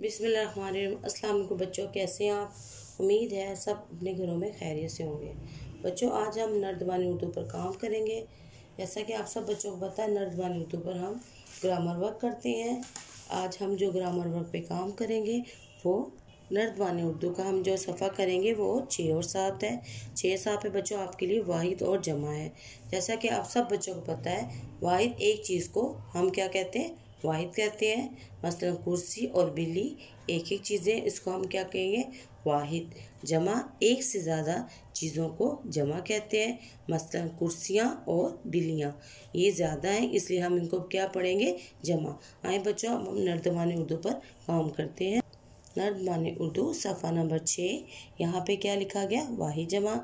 बिसमीम अस्सलाम बच्चों, कैसे हैं आप? उम्मीद है सब अपने घरों में खैरियत से होंगे। बच्चों, आज हम नर्दबानी उर्दू पर काम करेंगे। जैसा कि आप सब बच्चों को पता है नर्दबानी उर्दू पर हम ग्रामर वर्क करते हैं। आज हम जो ग्रामर वर्क पे काम करेंगे, वो नर्दबानी उर्दू का हम जो सफ़ा करेंगे, वो छः और सात है। छः सात पे बच्चों आपके लिए वाहिद और जमा है। जैसा कि आप सब बच्चों को पता है, वाहिद एक चीज़ को हम क्या कहते हैं? वाहिद कहते हैं, मसलन कुर्सी और बिल्ली एक एक चीज़ें इसको हम क्या कहेंगे? वाहिद। जमा एक से ज़्यादा चीज़ों को जमा कहते हैं, मसलन कुर्सियाँ और बिल्लियाँ। ये ज़्यादा हैं, इसलिए हम इनको क्या पढ़ेंगे? जमा। आए बच्चों, अब हम नर्दमानी उर्दू पर काम करते हैं। नर्दमानी उर्दू, सफ़ा नंबर छः यहाँ पे क्या लिखा गया? वाहिद जमा।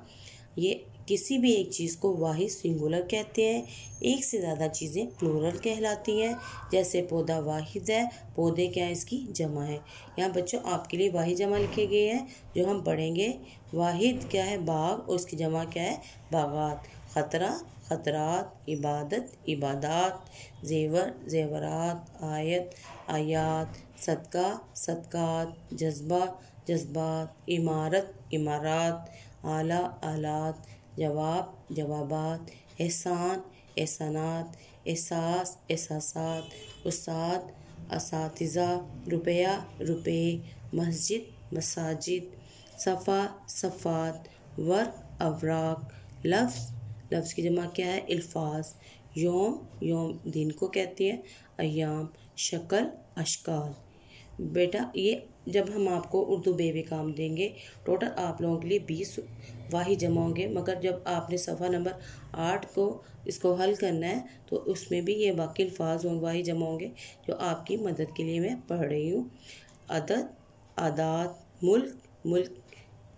ये किसी भी एक चीज़ को वाहिद सिंगुलर कहते हैं, एक से ज़्यादा चीज़ें प्लूरल कहलाती हैं। जैसे पौधा वाहिद है, पौधे क्या है इसकी जमा है? यहाँ बच्चों, आपके लिए वाहिद जमा लिखे गए हैं, जो हम पढ़ेंगे। वाहिद क्या है? बाग, और उसकी जमा क्या है? बागात। ख़तरा, ख़तरात, इबादत, इबादात। जेवर, जेवरात, आयत, आयात। सदका, सदकात। जज्बा, जज्बात। इमारत, इमारात। आला, आलात। जवाब, जवाबात, एहसान, एहसानात, एहसास, एहसासात उस्ताद इस रुपया रुपये मस्जिद मसाजिद सफ़ा, सफ़ात वर्क अवराक, लफ्ज़ लफ्ज़ की जमा क्या है? अल्फाज योम योम दिन को कहते हैं। अयाम शक्ल, अशकाल। बेटा, ये जब हम आपको उर्दू बेबी काम देंगे टोटल आप लोगों के लिए बीस वाही जमा होंगे। मगर जब आपने सफ़ा नंबर आठ को इसको हल करना है तो उसमें भी ये बाकी अल्फाज होंगे वाही जमा होंगे, जो आपकी मदद के लिए मैं पढ़ रही हूँ। अदद, आदात, मुल्क मुल्क,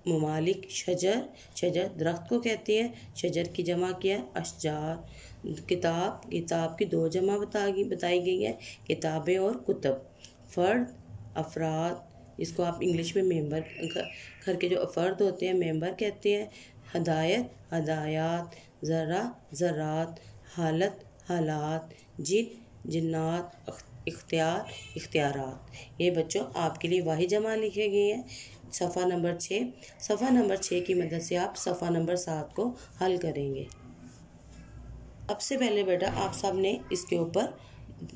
ममालिक, शजर शजर दरख्त को कहते हैं। शजर की जमा किया, अशजार, किताब किताब की दो जमा बता बताई गई है, किताबें और कुतब। फ़र्द अफराद, इसको आप इंग्लिश में मेंबर घर के जो फ़र्द होते हैं मेंबर कहते हैं। हदायत हदायत ज़रा ज़रात हालत, हालात, जिन, जिन्नात इख्तियार, इख्तियारात। ये बच्चों आपके लिए वाहि जमा लिखे गए हैं। सफ़ा नंबर छः। सफ़ा नंबर छः की मदद से आप सफ़ा नंबर सात को हल करेंगे। अब से पहले बेटा आप सबने इसके ऊपर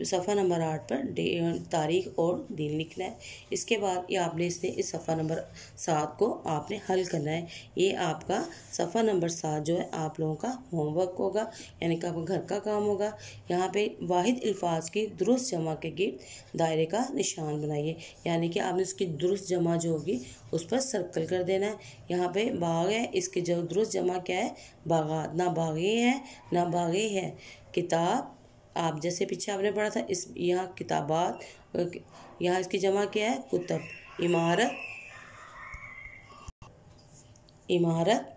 सफ़ा नंबर आठ पर तारीख और दिन लिखना है। इसके बाद ये आपने इसने इस सफ़ा नंबर सात को आपने हल करना है। ये आपका सफ़ा नंबर सात जो है, आप लोगों का होमवर्क होगा, यानी कि आपका घर का काम होगा। यहाँ पे वाहिद अल्फाज की दुरुस्त जमा के गिर दायरे का निशान बनाइए। यानी कि आपने इसकी दुरुस्त जमा जो होगी, उस पर सर्कल कर देना है। यहाँ पे बाग है, इसकी जो दुरुस्त जमा क्या है? बागात। ना बागे हैं, ना बागे हैं। किताब आप जैसे पीछे आपने पढ़ा था, इस यहाँ किताबात, यहाँ इसकी जमा क्या है? कुतब, इमारत इमारत,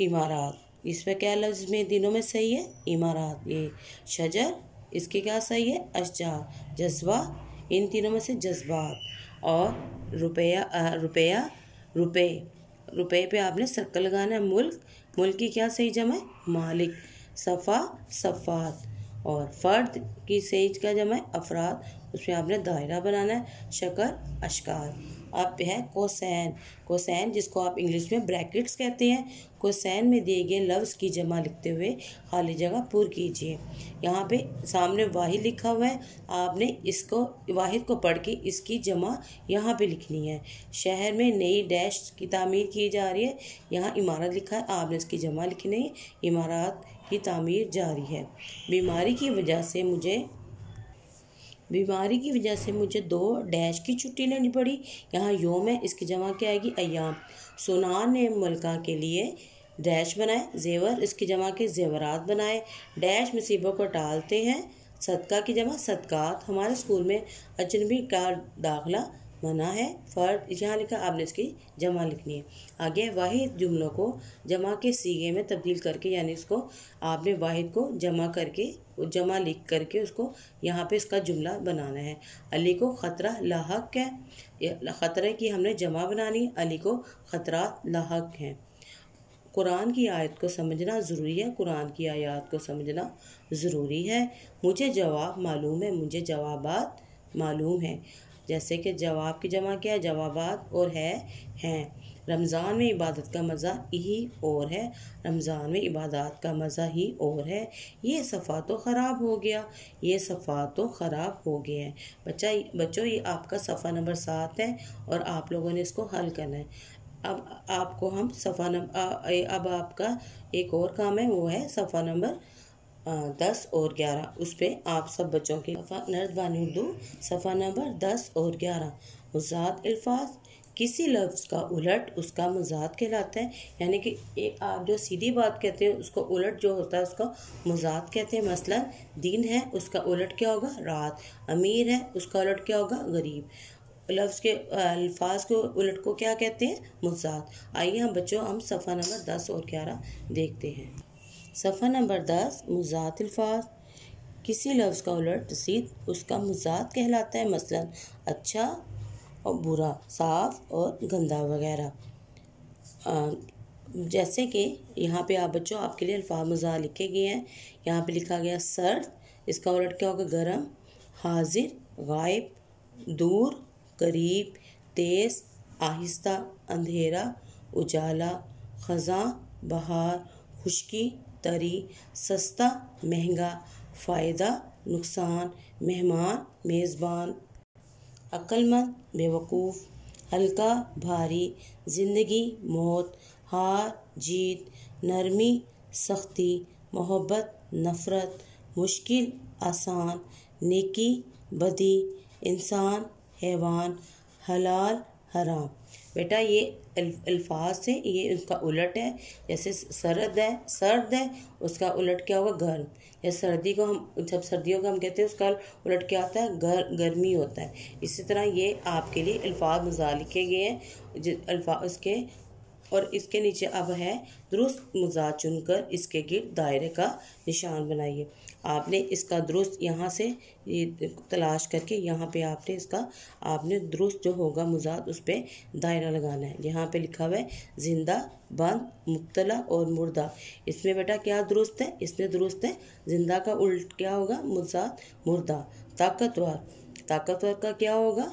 इमारात। इसमें क्या लफ्ज़ में दिनों में सही है? इमारत। ये शजर, इसके क्या सही है? अशजा जज्बा, इन तीनों में से जज्बात। और रुपया रुपया रुपये रुपये पे आपने सर्कल लगाना है। मुल्क मुल्क की क्या सही जमा है? मालिक। सफ़ा, सफ़ात। और फ़र्द की सेज का जमा अफराद, उसमें आपने दायरा बनाना है, शकर, अशकार। अब है कोसैन। कोसैन, जिसको आप इंग्लिश में ब्रैकेट्स कहते हैं, कोसैन में दिए गए लफ्ज़ की जमा लिखते हुए खाली जगह पूर कीजिए। यहाँ पे सामने वाहिद लिखा हुआ है, आपने इसको, वाहिद को पढ़ के इसकी जमा यहाँ पे लिखनी है। शहर में नई डैश की तामीर की जा रही है, यहाँ इमारत लिखा है, आपने इसकी जमा लिखनी है, इमारत की तामीर जारी है। बीमारी की वजह से मुझे, बीमारी की वजह से मुझे दो डैश की छुट्टी लेनी पड़ी। यहाँ योम है, इसकी जमा क्या आएगी अयाम सुनान ने मलका के लिए डैश बनाए, जेवर, इसकी जमा के जेवरात बनाए। डैश मुसीबों को टालते हैं, सदका की जमा, सदकात। हमारे स्कूल में अजनबी का दाखला मना है, फ़र्द यहाँ लिखा आपने इसकी जमा लिखनी है। आगे, वाहिद जुमलों को जमा के सीगे में तब्दील करके, यानी इसको आपने वाहिद को जमा करके, जमा लिख करके उसको यहाँ पे इसका जुमला बनाना है। अली को ख़तरा लाक है ख़तरे की हमने जमा बनानी अली को ख़तरा लाक हैं। कुरान की आयत को समझना ज़रूरी है, कुरान की आयत को समझना ज़रूरी है। मुझे जवाब मालूम है, मुझे जवाबात मालूम है। जैसे कि जवाब की जमा क्या है? जवाबात और है, हैं। रमज़ान में इबादत का मज़ा ही और है। रमज़ान में इबादत का मज़ा ही और है। ये सफ़ा तो ख़राब हो गया। ये सफ़ा तो ख़राब हो गया है। बच्चा, बच्चों, ये आपका सफ़ा नंबर सात है और आप लोगों ने इसको हल करना है। अब आपको हम सफ़ा नंबर अब आपका एक और काम है, वो है सफ़ा नंबर दस और ग्यारह, उस पर आप सब बच्चों की बानी उर्दू सफ़ा नंबर दस और ग्यारह। मजाद अल्फाज किसी लफ्ज़ का उलट उसका मजाद कहलाता है, यानी कि एक आप जो सीधी बात कहते हैं, उसको उलट जो होता है, उसका मजाद कहते हैं। मसलन, दिन है, उसका उलट क्या होगा? रात। अमीर है, उसका उलट क्या होगा? गरीब। लफ्ज़ के अल्फाज को, उलट को क्या कहते हैं? मजाद आइए हम बच्चों, हम सफ़ा नंबर दस और ग्यारह देखते हैं। सफ़ा नंबर दस, मजात अल्फाज किसी लफ्ज़ का उलट रसीद उसका मजात कहलाता है, मसलन अच्छा और बुरा, साफ़ और गंदा वगैरह। जैसे कि यहाँ पे आप बच्चों, आपके लिए अल्फाज मज़ा लिखे गए हैं। यहाँ पे लिखा गया सर्द, इसका उलट क्या होगा? गर्म, हाजिर, गायब, दूर, करीब, तेज़, आहिस्ता, अंधेरा, उजाला, ख़ज़ा, बहार, खुशकी तरी सस्ता, महँगा, फ़ायदा, नुकसान, मेहमान, मेज़बान। अक्लमंद, बेवकूफ़, हल्का, भारी, ज़िंदगी, मौत, हार, जीत, नरमी, सख्ती, मोहब्बत, नफ़रत, मुश्किल, आसान, नेकी, बदी, इंसान, हैवान, हलाल, हराम। बेटा ये अल्फाज है, ये उसका उलट है, जैसे सरद है, सर्द है, उसका उलट क्या होगा? गर्म। या सर्दी को हम, जब सर्दियों को हम कहते हैं, उसका उलट क्या होता है? गर, गर्मी होता है। इसी तरह ये आपके लिए अल्फाज मज़ा लिखे गए हैं अल्फाज उसके और इसके नीचे अब है दुरुस्त मुजा चुनकर इसके गिर दायरे का निशान बनाइए। आपने इसका दुरुस्त यहाँ से ये तलाश करके यहाँ पे आपने इसका, आपने दुरुस्त जो होगा मुजाद उस पर दायरा लगाना है। यहाँ पे लिखा हुआ है, ज़िंदा, बंद, मुबतला और मुर्दा। इसमें बेटा क्या दुरुस्त है? इसमें दुरुस्त है, ज़िंदा का उल्ट क्या होगा? मुजाद मुर्दा। ताकतवर। ताकतवर का क्या होगा?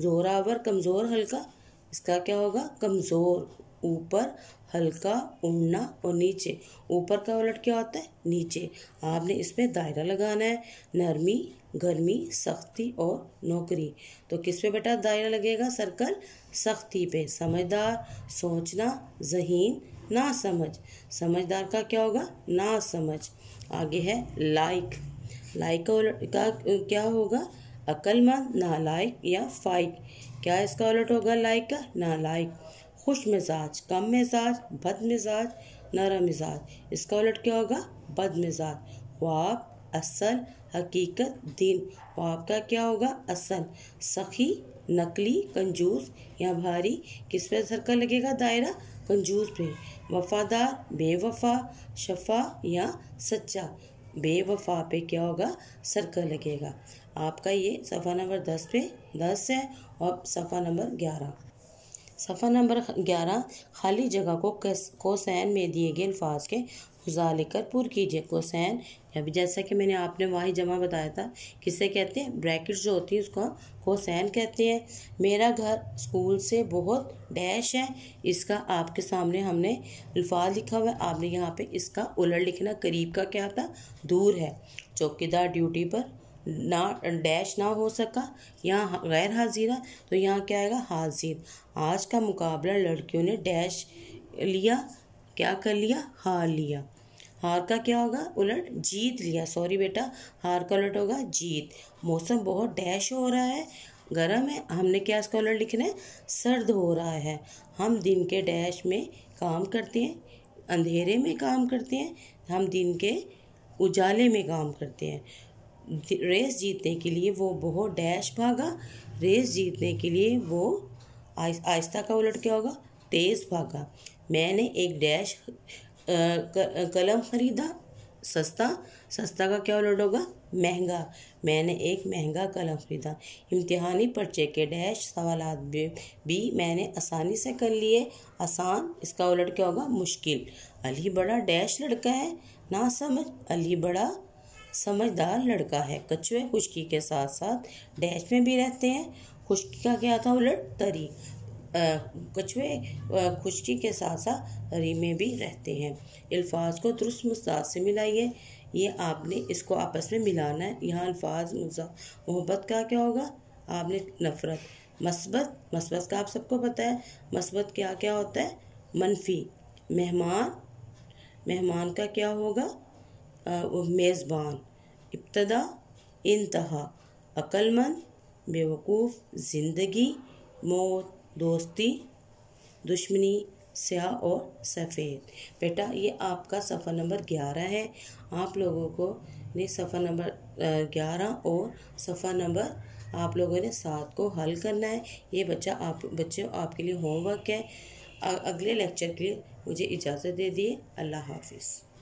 जोरावर, कमज़ोर, हल्का। इसका क्या होगा? कमज़ोर। ऊपर, हल्का, उड़ना और नीचे। ऊपर का उलट क्या होता है? नीचे। आपने इसमें दायरा लगाना है। नरमी, गर्मी, सख्ती और नौकरी। तो किस पे बेटा दायरा लगेगा? सर्कल? सख्ती पे। समझदार, सोचना, जहीन ना समझ समझदार का क्या होगा? ना समझ आगे है लाइक। लाइक का उलट का, क्या होगा? अक्लमंद, नालायक या फाइक। क्या इसका उलट होगा लाइक का? नालायक। खुश मिजाज, कम मिजाज, बद मिजाज, नरम मिजाज। इसका उलट क्या होगा? बद मिजाज। ख्वाब, असल, हकीकत, दिन। ख्वाब का क्या होगा? असल। सखी, नकली, कंजूस या भारी। किस पे सर्कल लगेगा दायरा? कंजूस पे। वफादार, बेवफा, शफा या सच्चा। बेवफा पे क्या होगा? सर्कल लगेगा। आपका ये सफ़ा नंबर दस पे दस है और सफ़ा नंबर ग्यारह। सफ़ा नंबर ग्यारह, खाली जगह को कोसैन में दिए गए अल्फाज के गुजा लेकर पूर कीजिए। कोसैन अभी जैसा कि मैंने आपने वही जमा बताया था, किसे कहते हैं? ब्रैकेट जो होती है उसको कोसैन कहते हैं। मेरा घर स्कूल से बहुत डैश है, इसका आपके सामने हमने अल्फाज लिखा हुआ है। आपने यहाँ पे इसका उलट लिखना, करीब का क्या था? दूर है। चौकीदार ड्यूटी पर ना, डैश ना हो सका। यहाँ गैर हाजिरा तो यहाँ क्या आएगा? हाजिर। आज का मुकाबला लड़कियों ने डैश लिया, क्या कर लिया? हार लिया। हार का क्या होगा? उलट जीत लिया। सॉरी बेटा, हार का उलट होगा जीत। मौसम बहुत डैश हो रहा है। गर्म है। हमने क्या इसका उलट लिखना है? सर्द हो रहा है। हम दिन के डैश में काम करते हैं, अंधेरे में काम करते हैं। हम दिन के उजाले में काम करते हैं। रेस जीतने के लिए वो बहुत डैश भागा रेस जीतने के लिए वो आहिस्ता का उलट क्या होगा? तेज़ भागा। मैंने एक डैश कलम ख़रीदा सस्ता सस्ता का क्या उलट होगा? महँगा। मैंने एक महँगा कलम ख़रीदा। इम्तिहानी पर्चे के डैश सवाल भी, भी मैंने आसानी से कर लिए। आसान इसका उलट क्या होगा? मुश्किल। अली बड़ा डैश लड़का है। ना समझ अली बड़ा समझदार लड़का है। कछुए खुशकी के साथ साथ डैश में भी रहते हैं। खुश्की का क्या था उलट? तरी। कछुए खुश्की के साथ साथ तरी में भी रहते हैं। अल्फाज को दुरुस्त मुस्ताद से मिलाइए। ये आपने इसको आपस में मिलाना है। यहाँ अल्फाज मोहब्बत का क्या होगा? आपने नफ़रत, मस्बत मस्बत का आप सबको पता है। मस्बत क्या क्या होता है? मनफी, मेहमान मेहमान का क्या होगा? मेज़बान। इब्तदा, इंतहा, अक्लमंद, बेवकूफ़, ज़िंदगी, मौत, दोस्ती, दुश्मनी, स्याह और सफ़ेद। बेटा, ये आपका सफ़र नंबर ग्यारह है। आप लोगों को ने सफ़र नंबर ग्यारह और सफ़र नंबर आप लोगों ने सात को हल करना है। ये बच्चा आप, बच्चे, आपके लिए होमवर्क है। अगले लेक्चर के लिए मुझे इजाज़त दे दिए। अल्लाह हाफिज़।